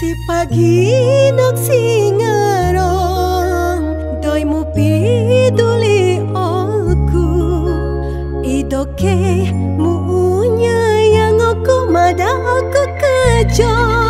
lagi nak singarong doi mu peduli aku idoke mu yang aku mada aku kejar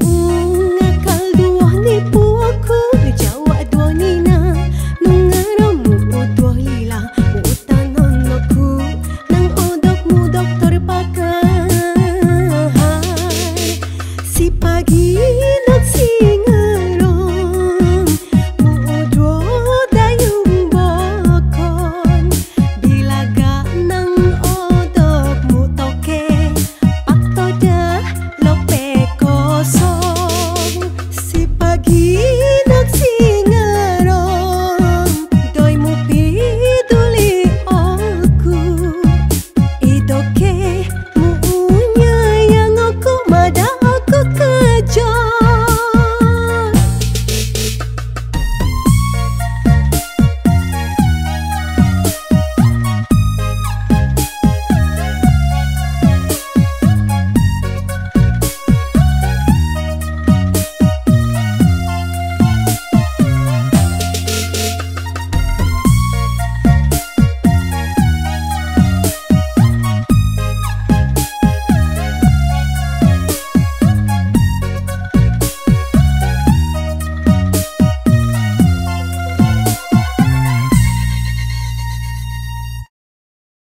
mu